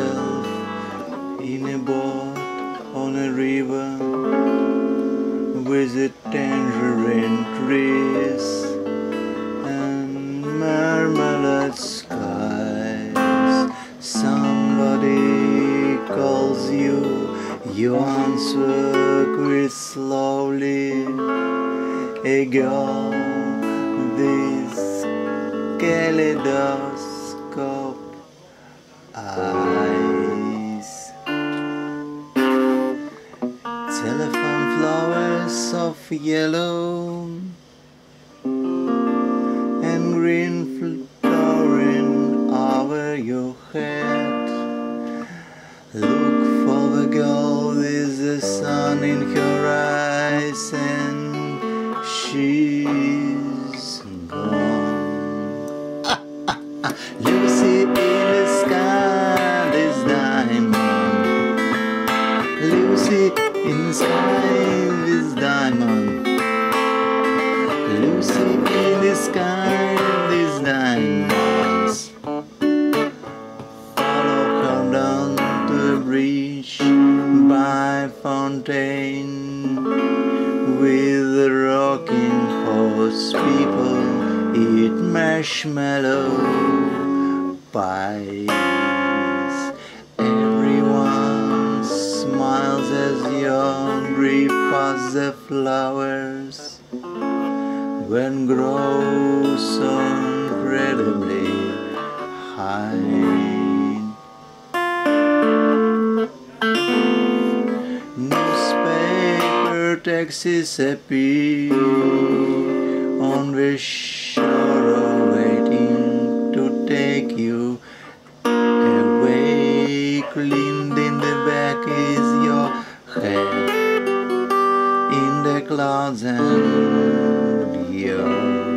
myself in a boat on a river with a tangerine trees and marmalade skies. Somebody calls you, you answer quite slowly. A girl, this kaleidoscope. Ah. Telephone flowers of yellow and green flowering over your head. Look for the girl with the sun in her eyes, and she's Lucy in the sky, this diamond. Lucy in the sky, these diamonds. Follow her down to the bridge by fountain with the rocking horse people eat marshmallow pies. Flowers when grow so incredibly high. Newspaper taxis appear on the shore waiting to take you away. Cleaned in the back is your head clouds and your